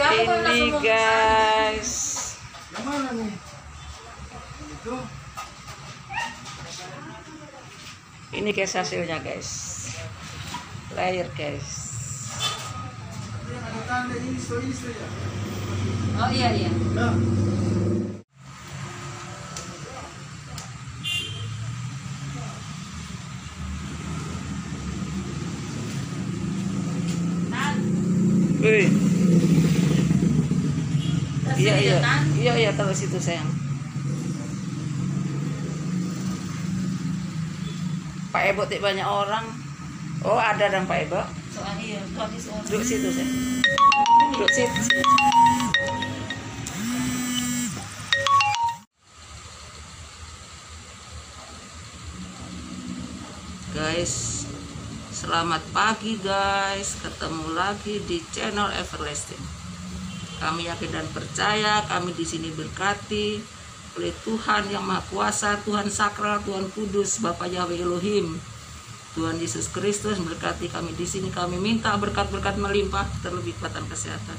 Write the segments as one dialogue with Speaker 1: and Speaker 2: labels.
Speaker 1: Ini guys.
Speaker 2: Yang mana nih? Itu.
Speaker 1: Ini guys hasilnya guys. Layer guys.
Speaker 3: Oh iya iya.
Speaker 2: Nah.
Speaker 1: Wih. Iya
Speaker 3: dia,
Speaker 1: iya.
Speaker 3: Tan.
Speaker 1: Iya iya taruh situ sayang. Pak Ebo tik banyak orang. Oh ada dan Pak Ebo.
Speaker 3: Soalnya iya.
Speaker 1: Duduk situ sayang. Duduk situ. Guys, selamat pagi guys. Ketemu lagi di channel Everlasting. Kami yakin dan percaya kami di sini berkati oleh Tuhan yang Maha Kuasa, Tuhan sakral, Tuhan kudus, Bapa Yahweh Elohim. Tuhan Yesus Kristus berkati kami di sini. Kami minta berkat-berkat melimpah terlebih kekuatan kesehatan.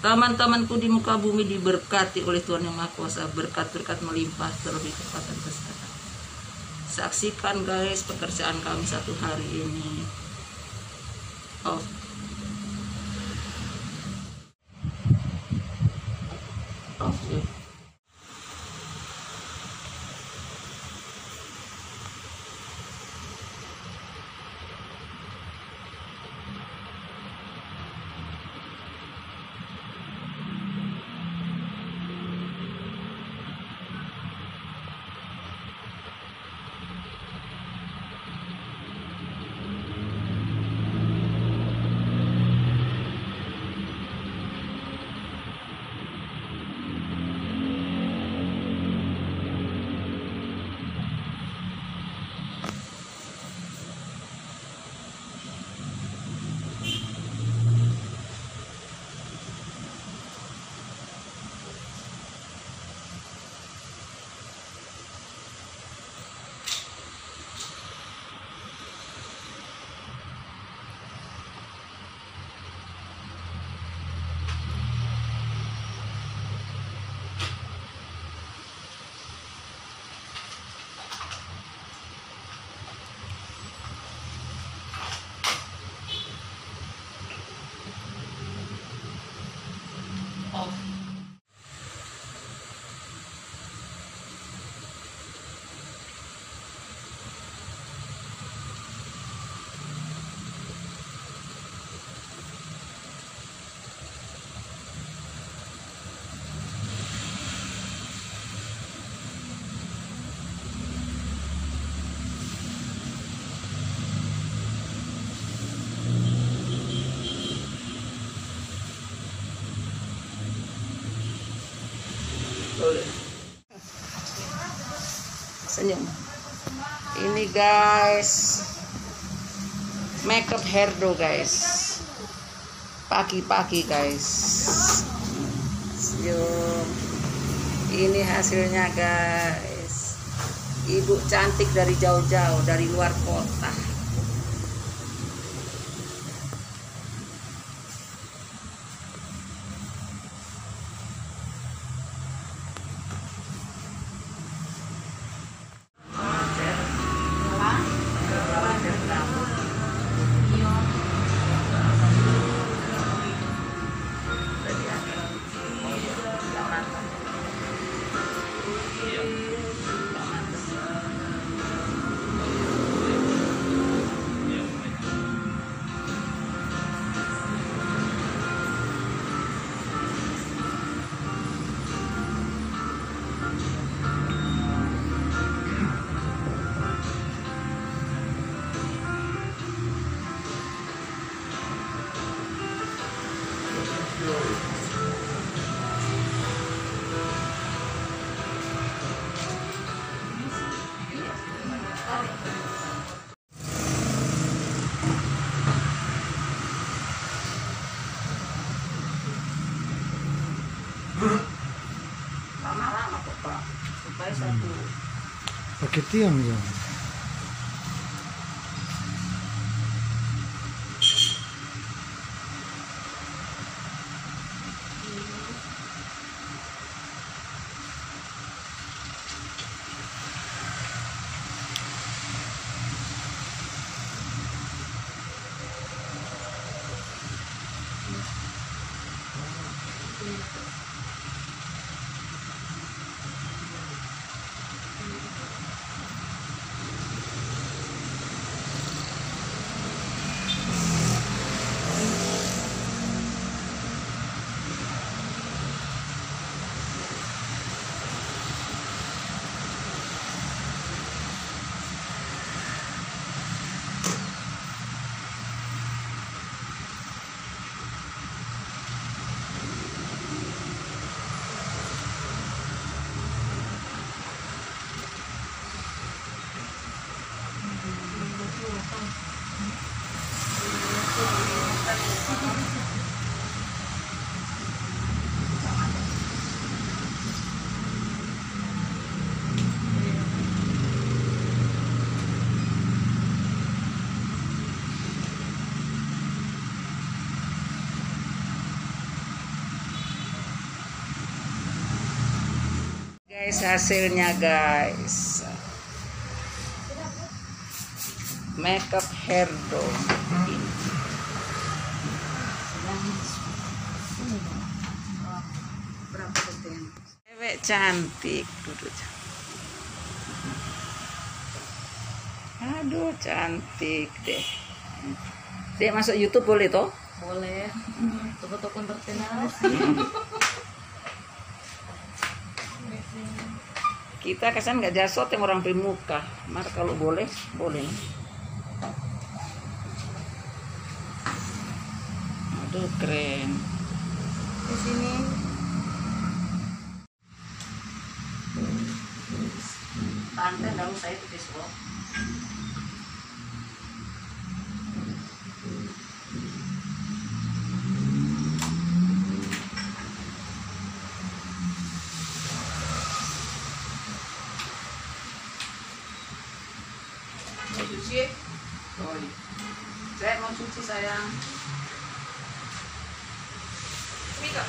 Speaker 1: Teman-temanku di muka bumi diberkati oleh Tuhan yang Maha Kuasa, berkat-berkat melimpah terlebih kekuatan kesehatan. Saksikan guys pekerjaan kami satu hari ini. Oh, Senyum. Ini guys. Makeup hairdo guys. Pagi-pagi guys. Senyum. Ini hasilnya guys. Ibu cantik dari jauh-jauh dari luar kota. coquetío,
Speaker 2: mira.
Speaker 1: Guys hasilnya guys makeup hair dong
Speaker 3: Berapa detik?
Speaker 1: cewek cantik duduk aduh cantik deh Dek masuk YouTube boleh toh?
Speaker 3: Boleh. Toko-toko entertainer.
Speaker 1: Kita kesan nggak jasot yang orang pemuka. Maka kalau boleh, boleh. Aduh keren.
Speaker 3: Di sini
Speaker 1: Tante dahulu saya itu besok. Mau cuci? Oh, iya. Cuci sayang. Ini kak.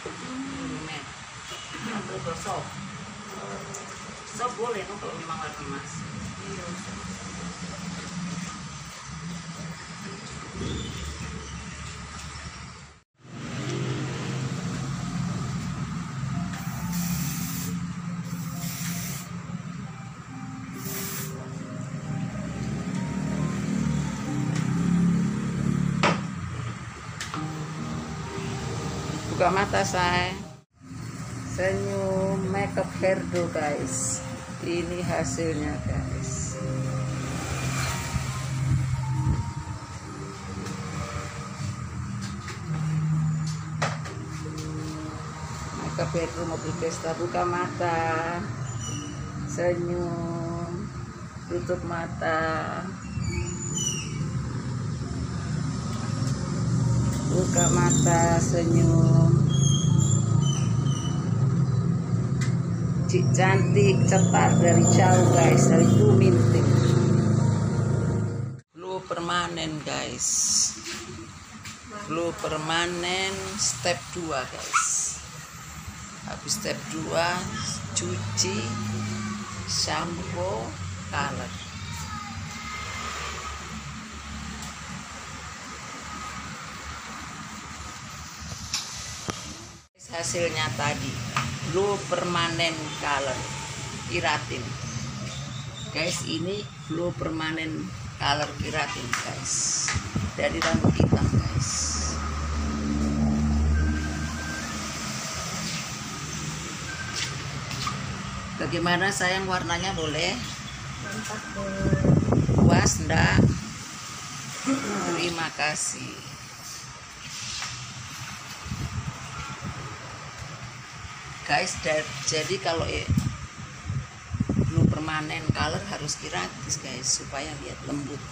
Speaker 1: Hmm, men. Ambil gosok. Sop boleh no kalau memang emas. Iya. Buka mata saya. Senyum makeup hairdo guys. Ini hasilnya guys. Makeup hairdo mobil pesta buka mata. Senyum. Tutup mata. Buka mata senyum. Cik cantik cepat dari jauh guys dari Tuminting Blue permanen guys. Blue permanen step 2 guys. Habis step 2 cuci shampoo color hasilnya tadi. Blue permanen color. Keratin guys ini blue permanen color keratin guys. Dari rambut hitam guys. Bagaimana sayang? Warnanya boleh? Puas ndak? Terima kasih guys jadi kalau eh, blue permanen color harus gratis guys supaya lihat lembut